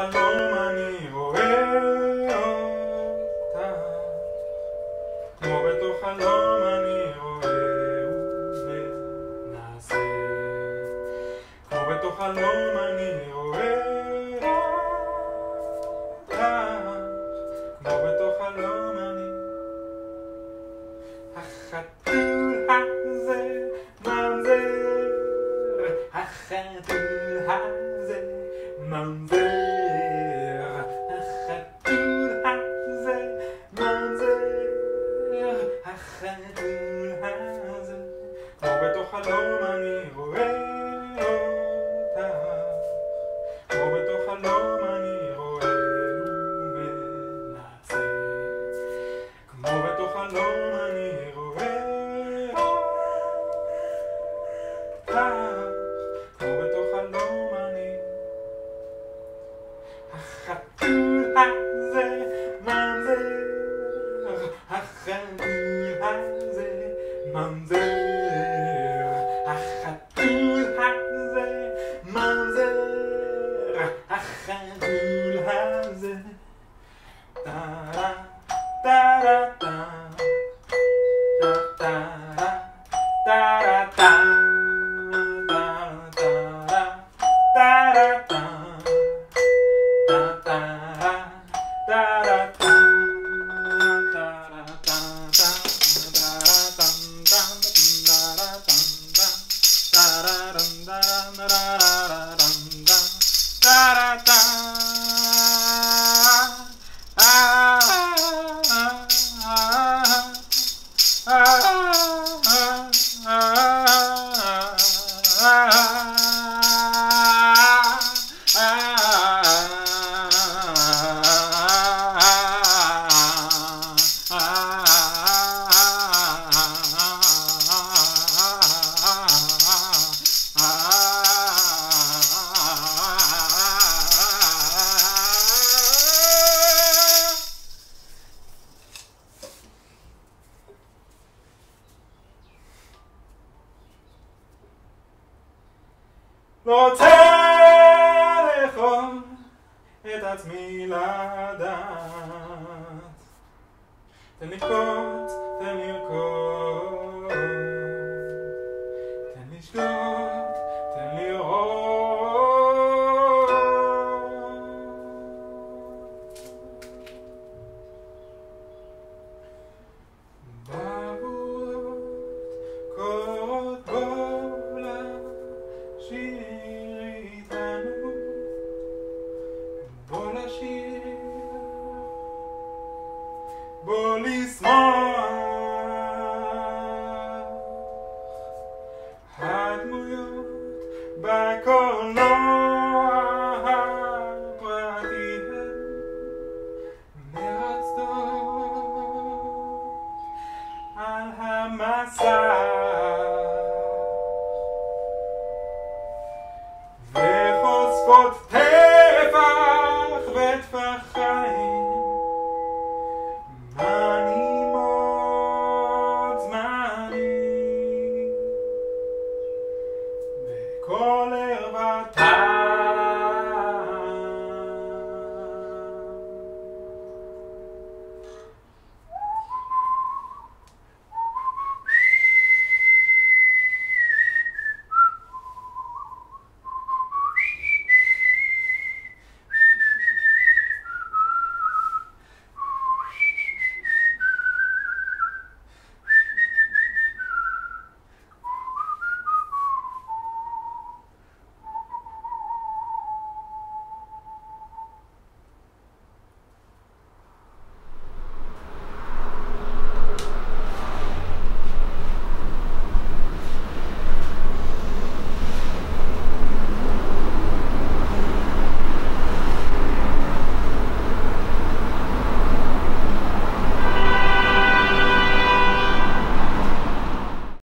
חלום אני רואה אותה. כמו בתוך חלום אני רואה ומנסה. כמו בתוך חלום אני רואה אותה החתול הזה ממזר החתול חלום אני רואה אותה. כמו בתוך חלום אני רואה ומנסה כמו בתוך חלום אני רואה אותך כמו בתוך חלום אני החתול הזה ממזר. החתול הזה ממזר Ah! רוצה לאכול את עצמי לדעת. תן לבכות, תן policeman had my heart back but he stopped